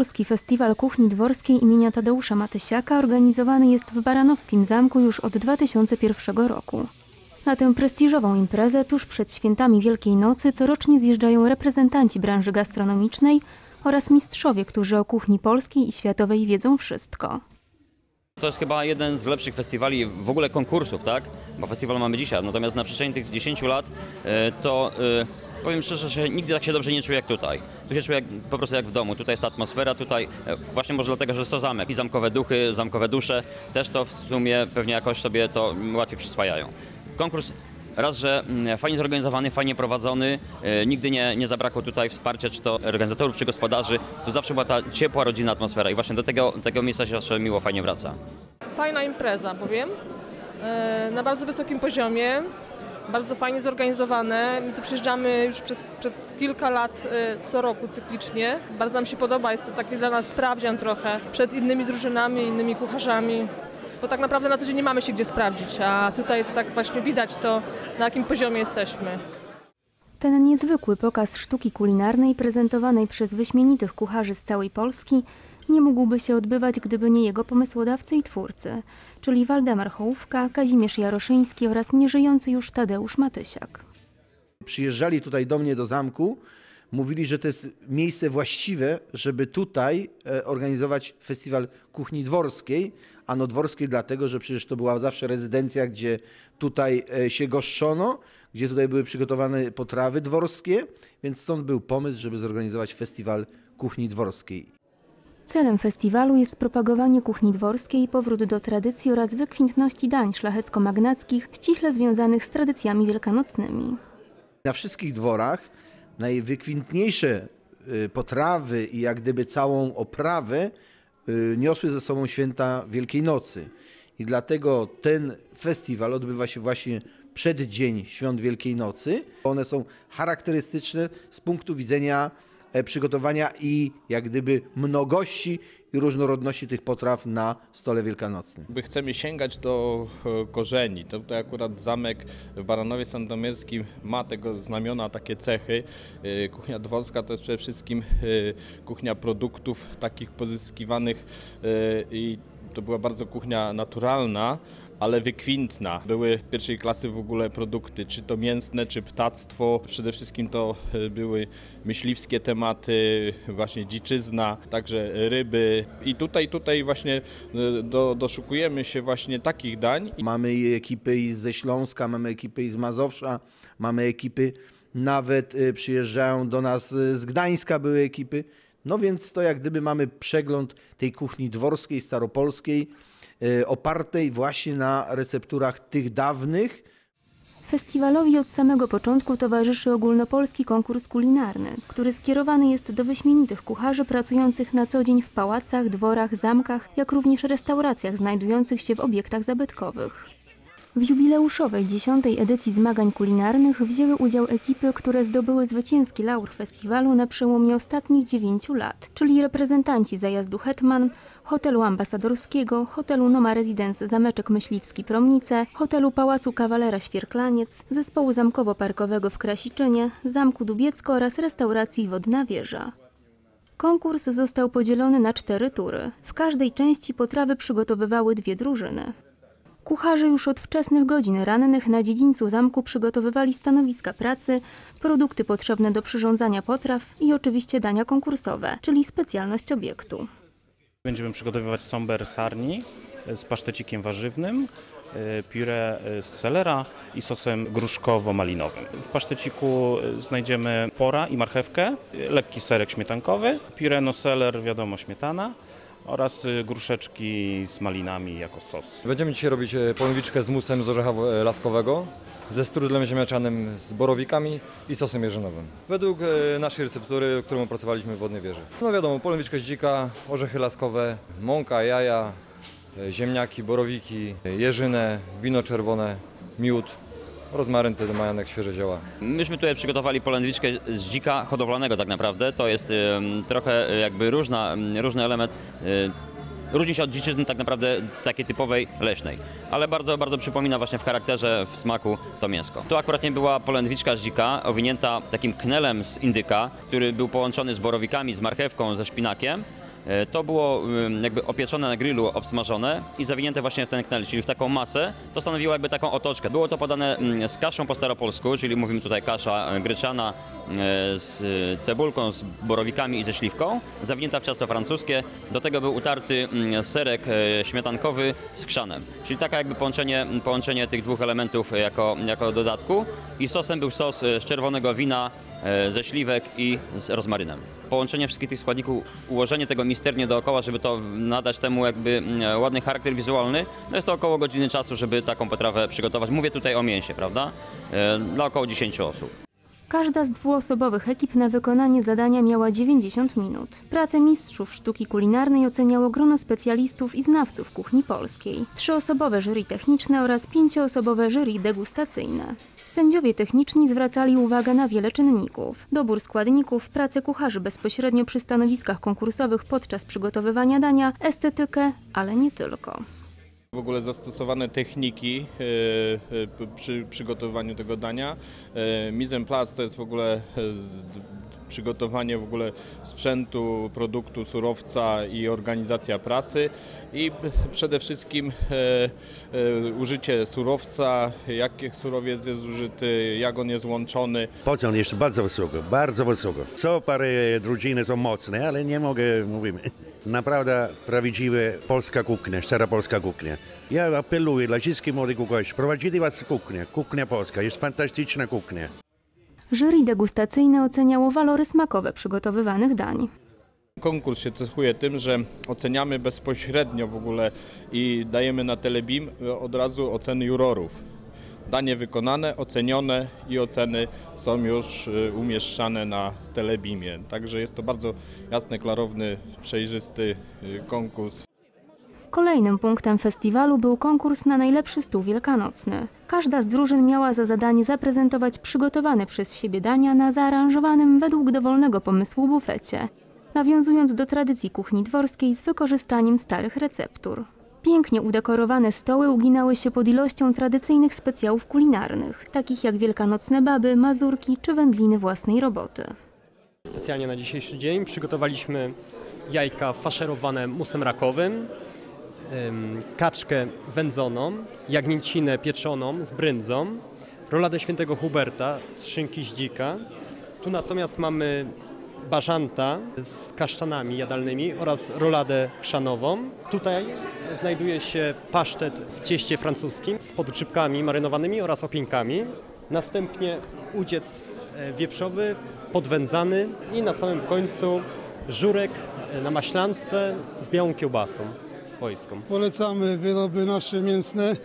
Ogólnopolski Festiwal Kuchni Dworskiej imienia Tadeusza Matysiaka organizowany jest w Baranowskim Zamku już od 2001 roku. Na tę prestiżową imprezę tuż przed świętami Wielkiej Nocy corocznie zjeżdżają reprezentanci branży gastronomicznej oraz mistrzowie, którzy o kuchni polskiej i światowej wiedzą wszystko. To jest chyba jeden z lepszych festiwali, w ogóle konkursów, tak? Bo festiwal mamy dzisiaj, natomiast na przestrzeni tych 10 lat e, to e, powiem szczerze, że nigdy tak się dobrze nie czuję jak tutaj. Tu się czuję jak, po prostu jak w domu. Tutaj jest ta atmosfera, tutaj e, właśnie może dlatego, że jest to zamek. I zamkowe duchy, zamkowe dusze też to w sumie pewnie jakoś sobie to łatwiej przyswajają. Konkurs Raz, że mm, fajnie zorganizowany, fajnie prowadzony, e, nigdy nie, nie zabrakło tutaj wsparcia, czy to organizatorów, czy gospodarzy. Tu zawsze była ta ciepła, rodzinna atmosfera i właśnie do tego, tego miejsca się zawsze miło, fajnie wraca. Fajna impreza, powiem. E, Na bardzo wysokim poziomie, bardzo fajnie zorganizowane. My tu przyjeżdżamy już przez, kilka lat e, co roku cyklicznie. Bardzo nam się podoba, jest to taki dla nas sprawdzian trochę przed innymi drużynami, innymi kucharzami. Bo tak naprawdę na co dzień nie mamy się gdzie sprawdzić, a tutaj to tak właśnie widać to, na jakim poziomie jesteśmy. Ten niezwykły pokaz sztuki kulinarnej prezentowanej przez wyśmienitych kucharzy z całej Polski nie mógłby się odbywać, gdyby nie jego pomysłodawcy i twórcy, czyli Waldemar Hołówka, Kazimierz Jaroszyński oraz nieżyjący już Tadeusz Matysiak. przyjeżdżali tutaj do mnie do zamku, mówili, że to jest miejsce właściwe, żeby tutaj e, organizować festiwal kuchni dworskiej. Ano dworskiej dlatego, że przecież to była zawsze rezydencja, gdzie tutaj e, się goszczono, gdzie tutaj były przygotowane potrawy dworskie, więc stąd był pomysł, żeby zorganizować festiwal kuchni dworskiej. Celem festiwalu jest propagowanie kuchni dworskiej, powrót do tradycji oraz wykwintności dań szlachecko-magnackich ściśle związanych z tradycjami wielkanocnymi. Na wszystkich dworach najwykwintniejsze y, potrawy i jak gdyby całą oprawę y, niosły ze sobą święta Wielkiej Nocy. I dlatego ten festiwal odbywa się właśnie przed dzień świąt Wielkiej Nocy. One są charakterystyczne z punktu widzenia przygotowania i jak gdyby mnogości i różnorodności tych potraw na stole wielkanocnym. Chcemy sięgać do e, korzeni. To Tutaj akurat zamek w Baranowie Sandomierskim ma tego znamiona, takie cechy. E, Kuchnia dworska to jest przede wszystkim e, kuchnia produktów takich pozyskiwanych e, i to była bardzo kuchnia naturalna, ale wykwintna. Były pierwszej klasy w ogóle produkty, czy to mięsne, czy ptactwo. Przede wszystkim to e, były myśliwskie tematy, właśnie dziczyzna, także ryby. I tutaj, tutaj właśnie e, do, doszukujemy się właśnie takich dań. Mamy ekipy ze Śląska, mamy ekipy z Mazowsza, mamy ekipy, nawet y, przyjeżdżają do nas z Gdańska były ekipy. No więc to jak gdyby mamy przegląd tej kuchni dworskiej, staropolskiej, opartej właśnie na recepturach tych dawnych, Festiwalowi od samego początku towarzyszy ogólnopolski konkurs kulinarny, który skierowany jest do wyśmienitych kucharzy pracujących na co dzień w pałacach, dworach, zamkach, jak również restauracjach znajdujących się w obiektach zabytkowych. W jubileuszowej dziesiątej edycji zmagań kulinarnych wzięły udział ekipy, które zdobyły zwycięski laur festiwalu na przełomie ostatnich dziewięciu lat, czyli reprezentanci zajazdu Hetman, hotelu ambasadorskiego, hotelu Noma Residence Zameczek Myśliwski Promnice, hotelu Pałacu Kawalera Świerklaniec, zespołu zamkowo-parkowego w Krasiczynie, Zamku Dubiecko oraz restauracji Wodna Wieża. Konkurs został podzielony na cztery tury. W każdej części potrawy przygotowywały dwie drużyny. Kucharze już od wczesnych godzin rannych na dziedzińcu zamku przygotowywali stanowiska pracy, produkty potrzebne do przyrządzania potraw i oczywiście dania konkursowe, czyli specjalność obiektu. Będziemy przygotowywać somber sarni z pasztecikiem warzywnym, e, puree z selera i sosem gruszkowo-malinowym. W paszteciku e, znajdziemy pora i marchewkę, lekki serek śmietankowy, puree no seler, wiadomo śmietana oraz e, gruszeczki z malinami jako sos. Będziemy dzisiaj robić e, polędwiczkę z musem z orzecha e, laskowego, ze strudlem ziemniaczanym z borowikami i sosem jeżynowym. Według e, naszej receptury, którą opracowaliśmy w Wodnej Wieży. No wiadomo, polędwiczka z dzika, orzechy laskowe, mąka, jaja, ziemniaki, borowiki, jeżynę, wino czerwone, miód, rozmaryn, wtedy mają jak świeże zioła. Myśmy tutaj przygotowali polędwiczkę z dzika hodowlanego tak naprawdę. To jest trochę e, jakby różna, różny element e, różni się od dziczyzny tak naprawdę takiej typowej leśnej, ale bardzo, bardzo przypomina właśnie w charakterze, w smaku to mięsko. To akurat nie była polędwiczka z dzika, owinięta takim knelem z indyka, który był połączony z borowikami, z marchewką, ze szpinakiem. E, To było jakby opieczone na grillu, obsmażone i zawinięte właśnie w ten knel, czyli w taką masę. To stanowiło jakby taką otoczkę. Było to podane z kaszą po staropolsku, czyli mówimy tutaj kasza e, gryczana e, z cebulką, z borowikami i ze śliwką, zawinięta w ciasto francuskie. Do tego był utarty serek śmietankowy z chrzanem, czyli taka jakby połączenie, połączenie tych dwóch elementów jako, jako dodatku. I sosem był sos z czerwonego wina, ze śliwek i z rozmarynem. Połączenie wszystkich tych składników, ułożenie tego misternie dookoła, żeby to nadać temu jakby mm, ładny charakter wizualny, no jest to około godziny czasu, żeby taką potrawę przygotować. Mówię tutaj o mięsie, prawda? E, Dla około 10 osób. Każda z dwuosobowych ekip na wykonanie zadania miała 90 minut. Pracę mistrzów sztuki kulinarnej oceniało grono specjalistów i znawców kuchni polskiej. Trzyosobowe jury techniczne oraz pięcioosobowe jury degustacyjne. Sędziowie techniczni zwracali uwagę na wiele czynników. Dobór składników, pracę kucharzy bezpośrednio przy stanowiskach konkursowych podczas przygotowywania dania, estetykę, ale nie tylko. W ogóle zastosowane techniki e, e, przy przygotowywaniu tego dania. E, Mise en place to jest w ogóle przygotowanie w ogóle sprzętu, produktu, surowca i organizacja pracy i przede wszystkim e, e, użycie surowca, jaki surowiec jest użyty, jak on jest łączony. Poziom jest bardzo wysoko, bardzo wysoko. Co parę drużyny są mocne, ale nie mogę, mówimy, naprawdę prawdziwa polska kuchnia, szczera polska kuchnia. Ja apeluję dla wszystkich młodych kucharzy, prowadzicie was kuchnię, kuchnia polska, jest fantastyczna kuchnia. Jury degustacyjne oceniało walory smakowe przygotowywanych dań. Konkurs się cechuje tym, że oceniamy bezpośrednio w ogóle i dajemy na Telebim od razu oceny jurorów. Danie wykonane, ocenione i oceny są już y, umieszczane na Telebimie. Także jest to bardzo jasny, klarowny, przejrzysty y, konkurs. Kolejnym punktem festiwalu był konkurs na najlepszy stół wielkanocny. Każda z drużyn miała za zadanie zaprezentować przygotowane przez siebie dania na zaaranżowanym według dowolnego pomysłu bufecie, nawiązując do tradycji kuchni dworskiej z wykorzystaniem starych receptur. Pięknie udekorowane stoły uginały się pod ilością tradycyjnych specjałów kulinarnych, takich jak wielkanocne baby, mazurki czy wędliny własnej roboty. Specjalnie na dzisiejszy dzień przygotowaliśmy jajka faszerowane musem rakowym, ym, kaczkę wędzoną, jagnięcinę pieczoną z bryndzą, roladę świętego Huberta z szynki z dzika. Tu natomiast mamy bażanta z kasztanami jadalnymi oraz roladę chrzanową. Tutaj znajduje się pasztet w cieście francuskim z podgrzybkami marynowanymi oraz opienkami. Następnie udziec e, wieprzowy podwędzany i na samym końcu żurek e, na maślance z białą kiełbasą swojską. Polecamy wyroby nasze mięsne,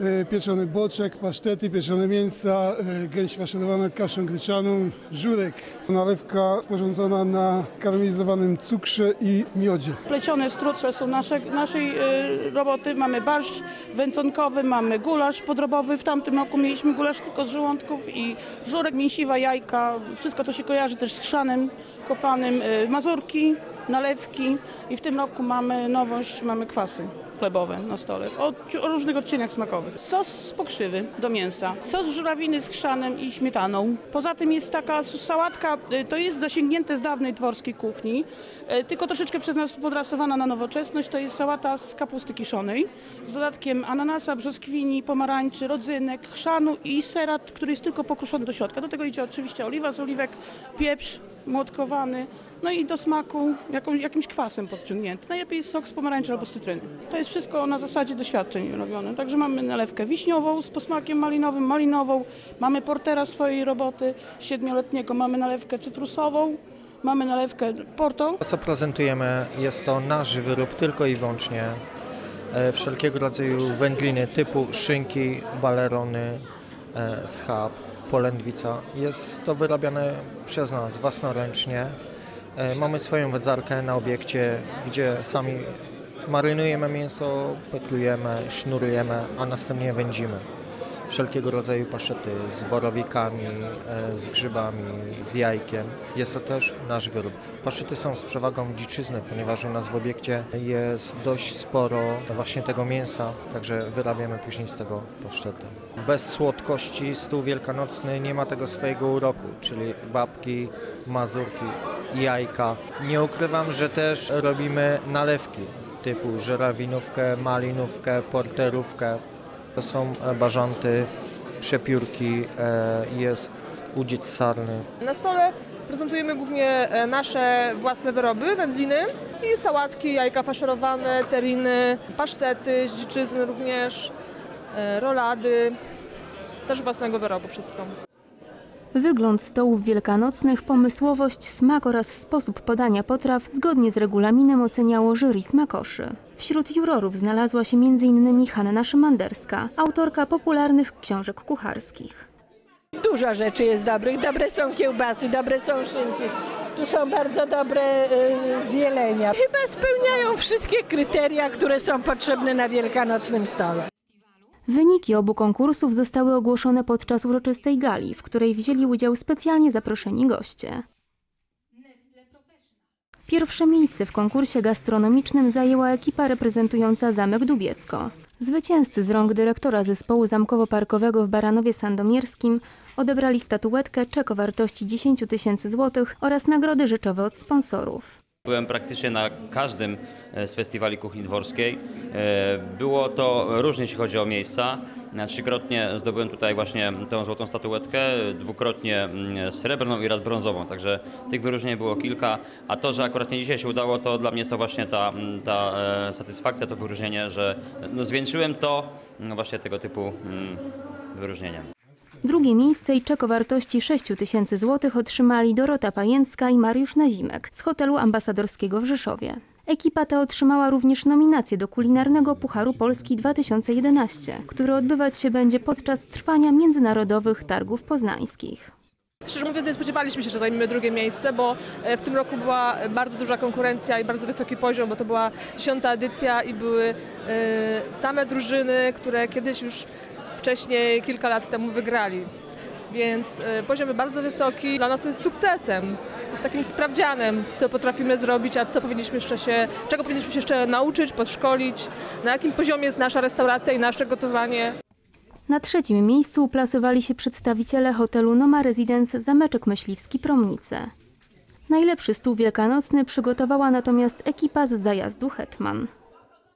e, pieczony boczek, pasztety, pieczone mięsa, e, gęś faszerowana kaszą gryczaną, żurek, nalewka sporządzona na karmelizowanym cukrze i miodzie. Plecione strucze są nasze, naszej y, roboty. Mamy barszcz wędzonkowy, mamy gulasz podrobowy. W tamtym roku mieliśmy gulasz tylko z żołądków i żurek, mięsiwa, jajka, wszystko co się kojarzy też z szanem kopanym, mazurki, nalewki i w tym roku mamy nowość, mamy kwasy chlebowe na stole o, o różnych odcieniach smakowych. Sos z pokrzywy do mięsa, sos żurawiny z chrzanem i śmietaną. Poza tym jest taka sałatka, y, to jest zasięgnięte z dawnej dworskiej kuchni, y, tylko troszeczkę przez nas podrasowana na nowoczesność. To jest sałata z kapusty kiszonej z dodatkiem ananasa, brzoskwini, pomarańczy, rodzynek, chrzanu i serat, który jest tylko pokruszony do środka. Do tego idzie oczywiście oliwa z oliwek, pieprz młotkowany, no i do smaku jakąś, jakimś kwasem podciągnięty. Najlepiej jest sok z pomarańczy albo z cytryny. To jest wszystko na zasadzie doświadczeń robione. Także mamy nalewkę wiśniową z posmakiem malinowym, malinową. Mamy portera swojej roboty siedmioletniego. Mamy nalewkę cytrusową. Mamy nalewkę porto. To, co prezentujemy, jest to nasz wyrób tylko i wyłącznie e, wszelkiego rodzaju wędliny typu szynki, balerony, e, schab, polędwica. Jest to wyrabiane przez nas własnoręcznie. E, Mamy swoją wędzarkę na obiekcie, gdzie sami marynujemy mięso, petlujemy, sznurujemy, a następnie wędzimy. Wszelkiego rodzaju pasztety z borowikami, e, z grzybami, z jajkiem. Jest to też nasz wyrób. Pasztety są z przewagą dziczyzny, ponieważ u nas w obiekcie jest dość sporo właśnie tego mięsa, także wyrabiamy później z tego pasztety. Bez słodkości stół wielkanocny nie ma tego swojego uroku, czyli babki, mazurki, jajka. Nie ukrywam, że też robimy nalewki typu żerawinówkę, malinówkę, porterówkę. To są e, bażanty, przepiórki, e, jest udziec sarny. Na stole prezentujemy głównie e, nasze własne wyroby, wędliny i sałatki, jajka faszerowane, teriny, pasztety z dziczyzny również, rolady, też własnego wyrobu wszystko. Wygląd stołów wielkanocnych, pomysłowość, smak oraz sposób podania potraw zgodnie z regulaminem oceniało jury smakoszy. Wśród jurorów znalazła się m.in. Hanna Szymanderska, autorka popularnych książek kucharskich. Dużo rzeczy jest dobrych. Dobre są kiełbasy, dobre są szynki. Tu są bardzo dobre y, zjelenia. Chyba spełniają wszystkie kryteria, które są potrzebne na wielkanocnym stole. Wyniki obu konkursów zostały ogłoszone podczas uroczystej gali, w której wzięli udział specjalnie zaproszeni goście. Pierwsze miejsce w konkursie gastronomicznym zajęła ekipa reprezentująca Zamek Dubiecko. Zwycięzcy z rąk dyrektora zespołu zamkowo-parkowego w Baranowie Sandomierskim odebrali statuetkę, czek o wartości 10 tysięcy złotych oraz nagrody rzeczowe od sponsorów. Byłem praktycznie na każdym e, z festiwali kuchni dworskiej. E, Było to różnie, jeśli chodzi o miejsca. Trzykrotnie zdobyłem tutaj właśnie tę złotą statuetkę, dwukrotnie mm, srebrną i raz brązową, także tych wyróżnień było kilka. A to, że akurat nie dzisiaj się udało, to dla mnie jest to właśnie ta, mm, ta e, satysfakcja, to wyróżnienie, że no, zwieńczyłem to no, właśnie tego typu mm, wyróżnieniem. Drugie miejsce i czek o wartości 6 tysięcy złotych otrzymali Dorota Pajęcka i Mariusz Nazimek z hotelu ambasadorskiego w Rzeszowie. Ekipa ta otrzymała również nominację do kulinarnego Pucharu Polski 2011, który odbywać się będzie podczas trwania międzynarodowych targów poznańskich. Szczerze mówiąc, nie spodziewaliśmy się, że zajmiemy drugie miejsce, bo e, w tym roku była bardzo duża konkurencja i bardzo wysoki poziom, bo to była dziesiąta edycja i były e, same drużyny, które kiedyś już wcześniej, kilka lat temu wygrali. Więc e, poziom jest bardzo wysoki. Dla nas to jest sukcesem. Jest takim sprawdzianem, co potrafimy zrobić, a co powinniśmy jeszcze się, czego powinniśmy się jeszcze nauczyć, podszkolić, na jakim poziomie jest nasza restauracja i nasze gotowanie. Na trzecim miejscu uplasowali się przedstawiciele hotelu Noma Residence Zameczek Myśliwski Promnice. Najlepszy stół wielkanocny przygotowała natomiast ekipa z zajazdu Hetman.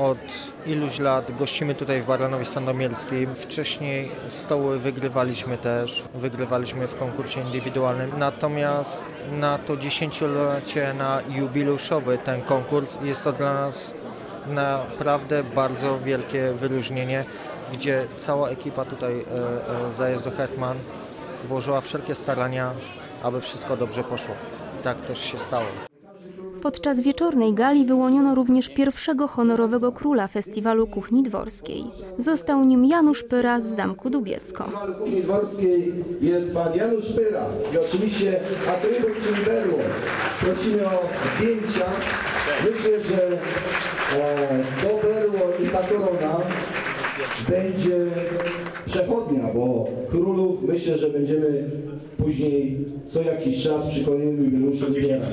Od iluś lat gościmy tutaj w Baranowie Sandomierskim. Wcześniej stoły wygrywaliśmy też, wygrywaliśmy w konkursie indywidualnym. Natomiast na to dziesięciolecie, na jubileuszowy ten konkurs jest to dla nas naprawdę bardzo wielkie wyróżnienie, gdzie cała ekipa tutaj e, e, zajazdu Hetman włożyła wszelkie starania, aby wszystko dobrze poszło. Tak też się stało. Podczas wieczornej gali wyłoniono również pierwszego honorowego króla festiwalu kuchni dworskiej. Został nim Janusz Pyra z Zamku Dubiecko. Kuchni dworskiej jest pan Janusz Pyra i oczywiście atrybut czyli berło. Prosimy o zdjęcia. Myślę, że e, to berło i ta korona będzie przechodnia, bo królów myślę, że będziemy później co jakiś czas przy kolejnym jubileuszu wybierać.